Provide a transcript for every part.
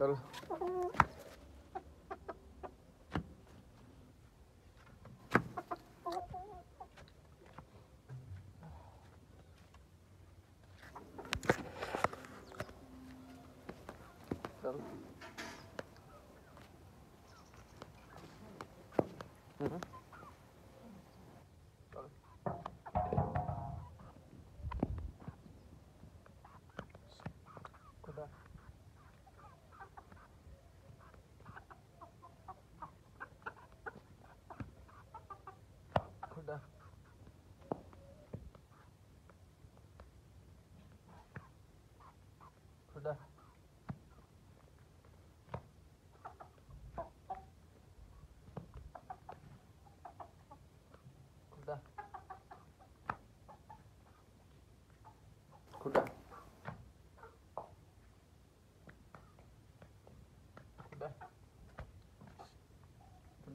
चलो Mm-hmm.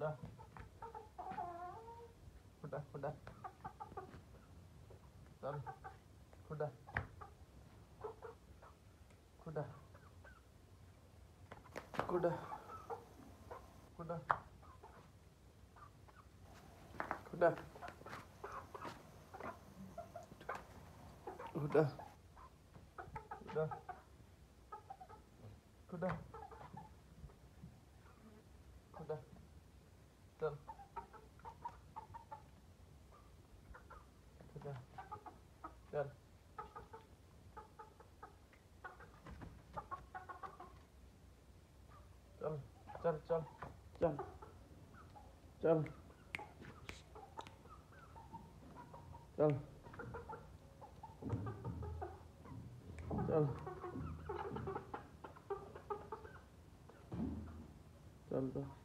udah. Udah udah. Sorry. udah. Udah. Udah. Udah. Udah. Udah. Udah. Udah. Betul. Betul. Betul. Chal, chal, chal, chal, chal, chal, chal, chal, chal.